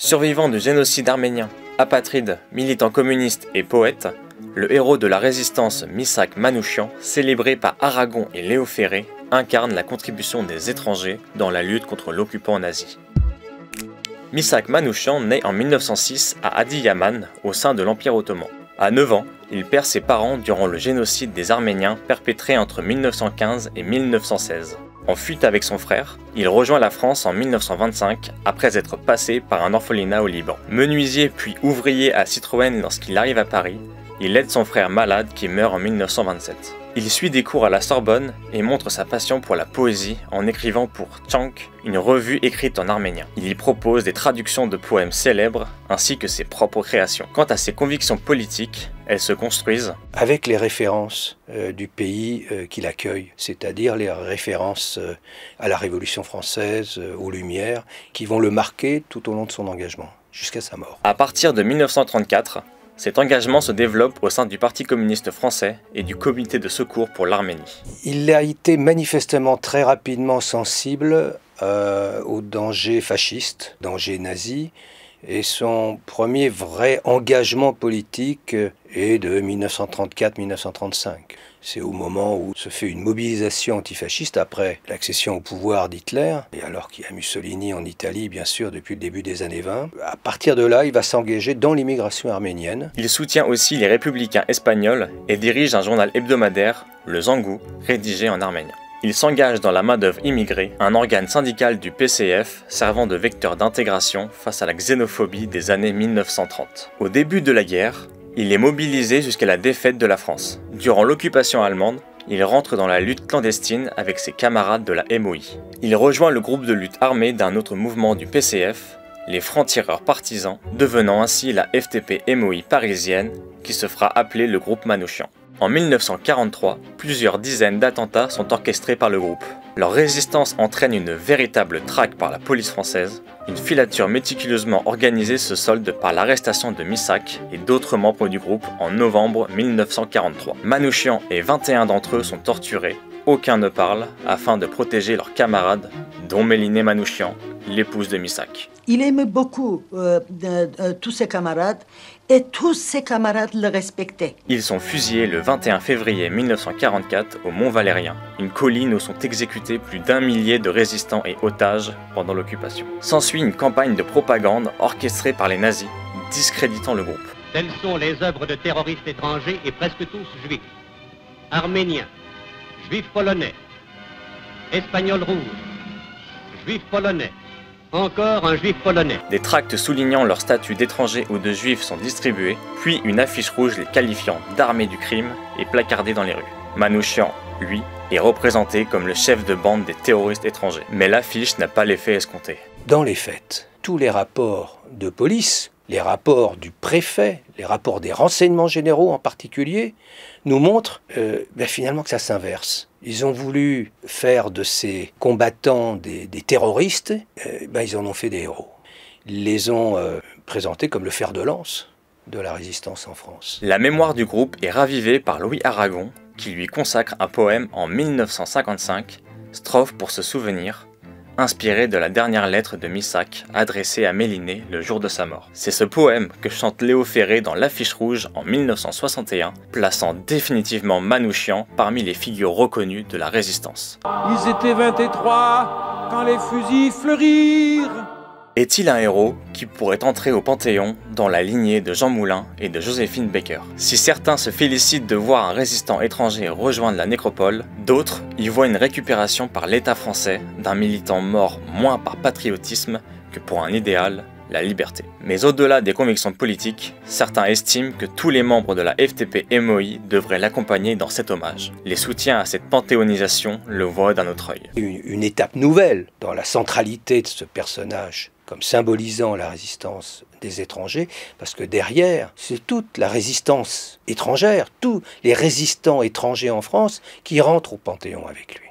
Survivant du génocide arménien, apatride, militant communiste et poète, le héros de la résistance Misak Manouchian, célébré par Aragon et Léo Ferré, incarne la contribution des étrangers dans la lutte contre l'occupant nazi. Misak Manouchian naît en 1906 à Adiyaman, au sein de l'Empire ottoman. À 9 ans, il perd ses parents durant le génocide des Arméniens perpétré entre 1915 et 1916. En fuite avec son frère, il rejoint la France en 1925 après être passé par un orphelinat au Liban. Menuisier puis ouvrier à Citroën lorsqu'il arrive à Paris, il aide son frère malade qui meurt en 1927. Il suit des cours à la Sorbonne et montre sa passion pour la poésie en écrivant pour Tchank, une revue écrite en arménien. Il y propose des traductions de poèmes célèbres ainsi que ses propres créations. Quant à ses convictions politiques, elles se construisent avec les références euh, du pays euh, qu'il accueille, c'est-à-dire les références euh, à la Révolution française, aux Lumières, qui vont le marquer tout au long de son engagement, jusqu'à sa mort. À partir de 1934, cet engagement se développe au sein du Parti communiste français et du Comité de secours pour l'Arménie. Il a été manifestement très rapidement sensible euh, aux dangers fascistes, dangers nazis, et son premier vrai engagement politique est de 1934-1935. C'est au moment où se fait une mobilisation antifasciste après l'accession au pouvoir d'Hitler, et alors qu'il y a Mussolini en Italie, bien sûr, depuis le début des années 20. À partir de là, il va s'engager dans l'immigration arménienne. Il soutient aussi les républicains espagnols et dirige un journal hebdomadaire, le Zangou, rédigé en arménien. Il s'engage dans la main-d'œuvre immigrée, un organe syndical du PCF servant de vecteur d'intégration face à la xénophobie des années 1930. Au début de la guerre, il est mobilisé jusqu'à la défaite de la France. Durant l'occupation allemande, il rentre dans la lutte clandestine avec ses camarades de la MOI. Il rejoint le groupe de lutte armée d'un autre mouvement du PCF, les francs-tireurs partisans, devenant ainsi la FTP MOI parisienne qui se fera appeler le groupe Manouchian. En 1943, plusieurs dizaines d'attentats sont orchestrés par le groupe. Leur résistance entraîne une véritable traque par la police française. Une filature méticuleusement organisée se solde par l'arrestation de Missak et d'autres membres du groupe en novembre 1943. Manouchian et 21 d'entre eux sont torturés. Aucun ne parle afin de protéger leurs camarades, dont Méliné Manouchian, l'épouse de Missak. Il aimait beaucoup euh, tous ses camarades et tous ses camarades le respectaient. Ils sont fusillés le 21 février 1944 au Mont Valérien, une colline où sont exécutés plus d'un millier de résistants et otages pendant l'occupation. S'ensuit une campagne de propagande orchestrée par les nazis, discréditant le groupe. Telles sont les œuvres de terroristes étrangers et presque tous juifs. Arméniens, juifs polonais, espagnols rouges, juifs polonais, encore un juif polonais. Des tracts soulignant leur statut d'étrangers ou de juifs sont distribués, puis une affiche rouge les qualifiant d'armée du crime est placardée dans les rues. Manouchian, lui, est représenté comme le chef de bande des terroristes étrangers. Mais l'affiche n'a pas l'effet escompté. Dans les faits, tous les rapports de police, les rapports du préfet, les rapports des renseignements généraux en particulier, nous montrent euh, ben, finalement que ça s'inverse. Ils ont voulu faire de ces combattants des, terroristes, euh, ben, ils en ont fait des héros. Ils les ont euh, présentés comme le fer de lance de la résistance en France. La mémoire du groupe est ravivée par Louis Aragon, qui lui consacre un poème en 1955, strophe pour se souvenir, inspiré de la dernière lettre de Missak adressée à Méliné le jour de sa mort. C'est ce poème que chante Léo Ferré dans l'affiche rouge en 1961, plaçant définitivement Manouchian parmi les figures reconnues de la résistance. Ils étaient 23 quand les fusils fleurirent. Est-il un héros qui pourrait entrer au Panthéon dans la lignée de Jean Moulin et de Joséphine Baker? Si certains se félicitent de voir un résistant étranger rejoindre la nécropole, d'autres y voient une récupération par l'État français d'un militant mort moins par patriotisme que pour un idéal, la liberté. Mais au-delà des convictions politiques, certains estiment que tous les membres de la FTP-MOI devraient l'accompagner dans cet hommage. Les soutiens à cette panthéonisation le voient d'un autre œil. Une étape nouvelle dans la centralité de ce personnage comme symbolisant la résistance des étrangers, parce que derrière, c'est toute la résistance étrangère, tous les résistants étrangers en France qui rentrent au Panthéon avec lui.